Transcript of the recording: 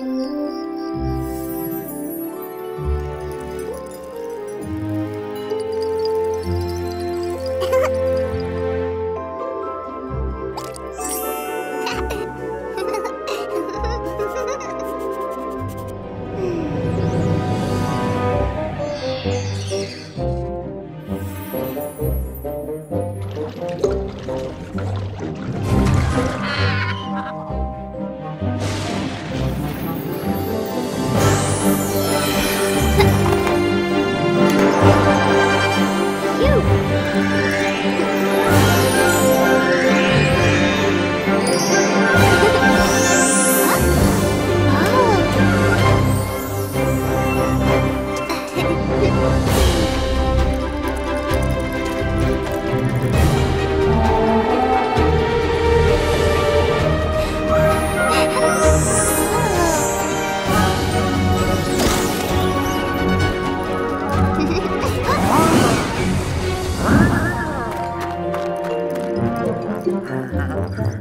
嗯。Ah!